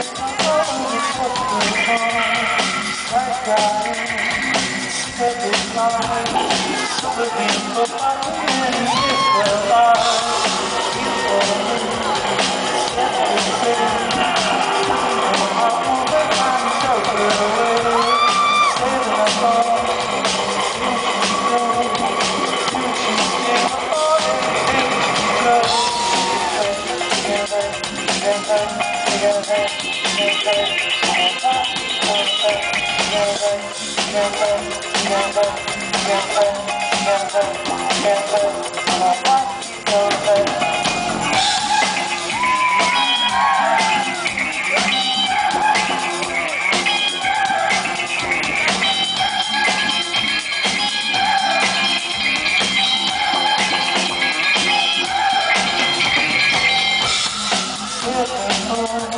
Thank you. you.